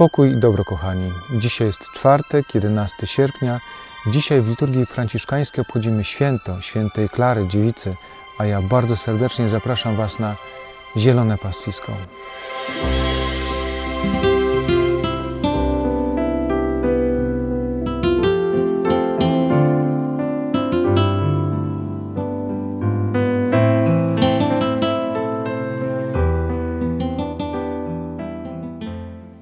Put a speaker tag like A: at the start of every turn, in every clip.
A: Pokój i dobro, kochani. Dzisiaj jest czwartek, 11 sierpnia. Dzisiaj w liturgii franciszkańskiej obchodzimy święto świętej Klary, dziewicy, a ja bardzo serdecznie zapraszam Was na zielone pastwisko.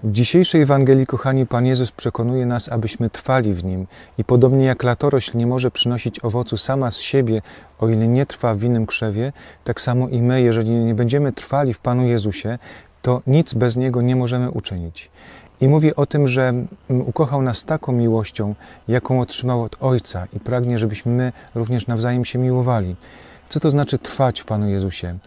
A: W dzisiejszej Ewangelii, kochani, Pan Jezus przekonuje nas, abyśmy trwali w Nim i podobnie jak latorośl nie może przynosić owocu sama z siebie, o ile nie trwa w innym krzewie, tak samo i my, jeżeli nie będziemy trwali w Panu Jezusie, to nic bez Niego nie możemy uczynić. I mówi o tym, że ukochał nas taką miłością, jaką otrzymał od Ojca i pragnie, żebyśmy my również nawzajem się miłowali. Co to znaczy trwać w Panu Jezusie?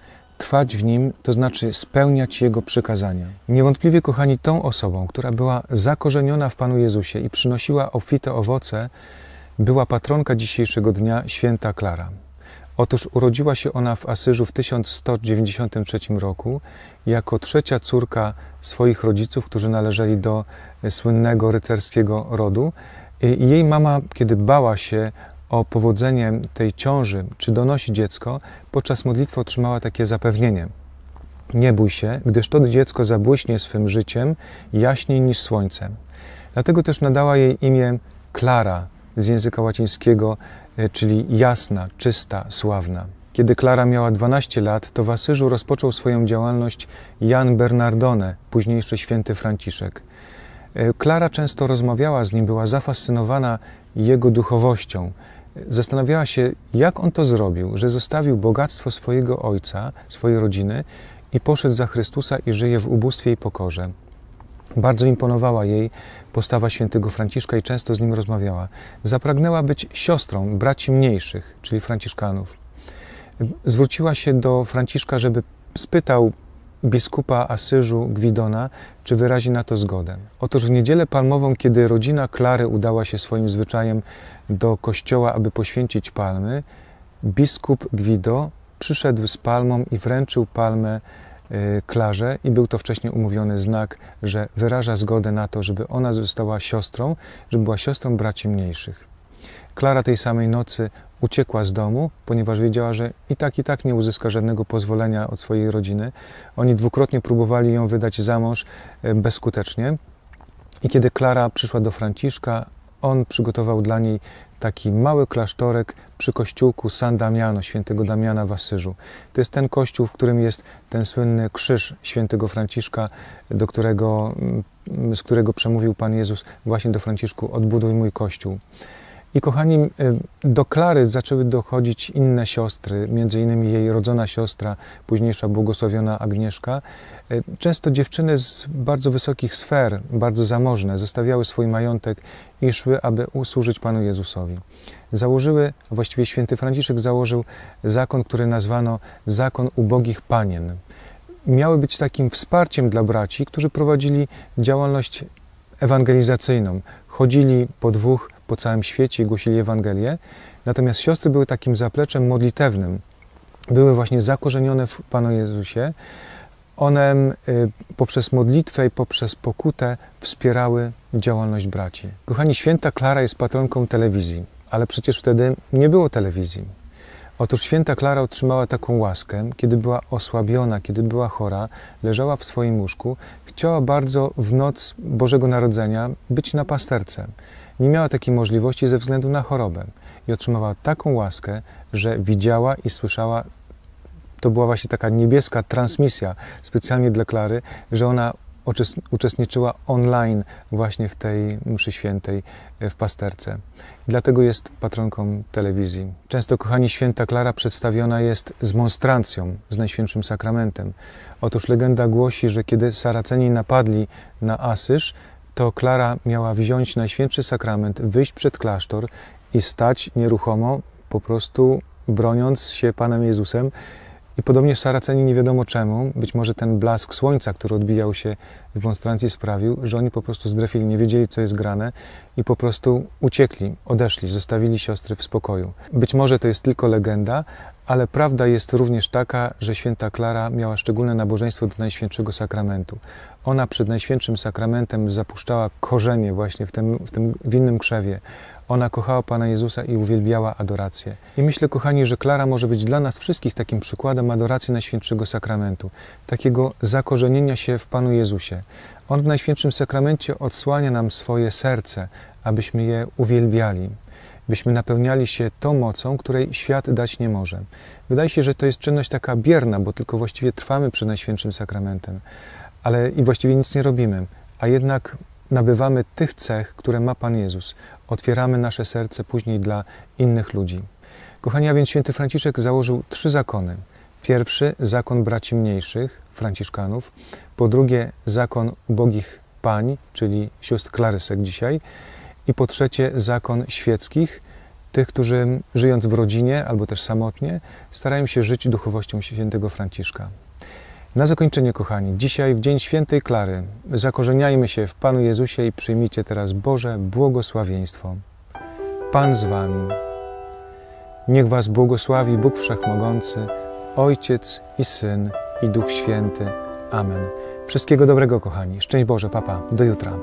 A: Trwać w Nim to znaczy spełniać Jego przykazania. Niewątpliwie, kochani, tą osobą, która była zakorzeniona w Panu Jezusie i przynosiła obfite owoce, była patronka dzisiejszego dnia, święta Klara. Otóż urodziła się ona w Asyżu w 1193 roku jako trzecia córka swoich rodziców, którzy należeli do słynnego rycerskiego rodu. Jej mama, kiedy bała się o powodzenie tej ciąży, czy donosi dziecko, podczas modlitwy otrzymała takie zapewnienie. Nie bój się, gdyż to dziecko zabłyśnie swym życiem jaśniej niż słońce. Dlatego też nadała jej imię Klara z języka łacińskiego, czyli jasna, czysta, sławna. Kiedy Klara miała 12 lat, to w Asyżu rozpoczął swoją działalność Jan Bernardone, późniejszy święty Franciszek. Klara często rozmawiała z nim, była zafascynowana jego duchowością. Zastanawiała się, jak on to zrobił, że zostawił bogactwo swojego ojca, swojej rodziny i poszedł za Chrystusa i żyje w ubóstwie i pokorze. Bardzo imponowała jej postawa świętego Franciszka i często z nim rozmawiała. Zapragnęła być siostrą braci mniejszych, czyli Franciszkanów. Zwróciła się do Franciszka, żeby spytał biskupa Asyżu Gwidona, czy wyrazi na to zgodę. Otóż w niedzielę palmową, kiedy rodzina Klary udała się swoim zwyczajem do kościoła, aby poświęcić palmy, biskup Gwido przyszedł z palmą i wręczył palmę Klarze i był to wcześniej umówiony znak, że wyraża zgodę na to, żeby ona została siostrą, żeby była siostrą braci mniejszych. Klara tej samej nocy uciekła z domu, ponieważ wiedziała, że i tak, i tak nie uzyska żadnego pozwolenia od swojej rodziny. Oni dwukrotnie próbowali ją wydać za mąż bezskutecznie. I kiedy Klara przyszła do Franciszka, on przygotował dla niej taki mały klasztorek przy kościółku San Damiano, świętego Damiana w Asyżu. To jest ten kościół, w którym jest ten słynny krzyż świętego Franciszka, do którego, z którego przemówił Pan Jezus właśnie do Franciszku, odbuduj mój kościół. I kochani, do Klary zaczęły dochodzić inne siostry, między innymi jej rodzona siostra, późniejsza błogosławiona Agnieszka. Często dziewczyny z bardzo wysokich sfer, bardzo zamożne, zostawiały swój majątek i szły, aby usłużyć Panu Jezusowi. Założyły, właściwie święty Franciszek założył zakon, który nazwano zakon ubogich panien. Miały być takim wsparciem dla braci, którzy prowadzili działalność ewangelizacyjną. Chodzili po dwóch po całym świecie i głosili Ewangelię. Natomiast siostry były takim zapleczem modlitewnym. Były właśnie zakorzenione w Panu Jezusie. One poprzez modlitwę i poprzez pokutę wspierały działalność braci. Kochani, święta Klara jest patronką telewizji, ale przecież wtedy nie było telewizji. Otóż święta Klara otrzymała taką łaskę, kiedy była osłabiona, kiedy była chora, leżała w swoim łóżku, chciała bardzo w noc Bożego Narodzenia być na pasterce. Nie miała takiej możliwości ze względu na chorobę i otrzymała taką łaskę, że widziała i słyszała. To była właśnie taka niebieska transmisja specjalnie dla Klary, że ona uczestniczyła online właśnie w tej mszy świętej w pasterce. Dlatego jest patronką telewizji. Często, kochani, święta Klara przedstawiona jest z monstrancją, z Najświętszym Sakramentem. Otóż legenda głosi, że kiedy Saraceni napadli na Asyż, to Klara miała wziąć Najświętszy Sakrament, wyjść przed klasztor i stać nieruchomo, po prostu broniąc się Panem Jezusem. I podobnie Saraceni nie wiadomo czemu, być może ten blask słońca, który odbijał się w monstrancji sprawił, że oni po prostu zdrefili, nie wiedzieli co jest grane i po prostu uciekli, odeszli, zostawili siostry w spokoju. Być może to jest tylko legenda, ale prawda jest również taka, że święta Klara miała szczególne nabożeństwo do Najświętszego Sakramentu. Ona przed Najświętszym Sakramentem zapuszczała korzenie właśnie w tym, w tym winnym krzewie. Ona kochała Pana Jezusa i uwielbiała adorację. I myślę, kochani, że Klara może być dla nas wszystkich takim przykładem adoracji Najświętszego Sakramentu, takiego zakorzenienia się w Panu Jezusie. On w Najświętszym Sakramencie odsłania nam swoje serce, abyśmy je uwielbiali, byśmy napełniali się tą mocą, której świat dać nie może. Wydaje się, że to jest czynność taka bierna, bo tylko właściwie trwamy przed Najświętszym Sakramentem, ale i właściwie nic nie robimy, a jednak nabywamy tych cech, które ma Pan Jezus. Otwieramy nasze serce później dla innych ludzi. Kochani, a więc święty Franciszek założył trzy zakony. Pierwszy zakon braci mniejszych, Franciszkanów. Po drugie zakon ubogich pań, czyli sióstr Klarysek dzisiaj. I po trzecie zakon świeckich, tych, którzy żyjąc w rodzinie albo też samotnie, starają się żyć duchowością świętego Franciszka. Na zakończenie, kochani, dzisiaj w Dzień Świętej Klary zakorzeniajmy się w Panu Jezusie i przyjmijcie teraz Boże błogosławieństwo. Pan z Wami. Niech Was błogosławi Bóg Wszechmogący, Ojciec i Syn i Duch Święty. Amen. Wszystkiego dobrego, kochani. Szczęść Boże, papa. Do jutra.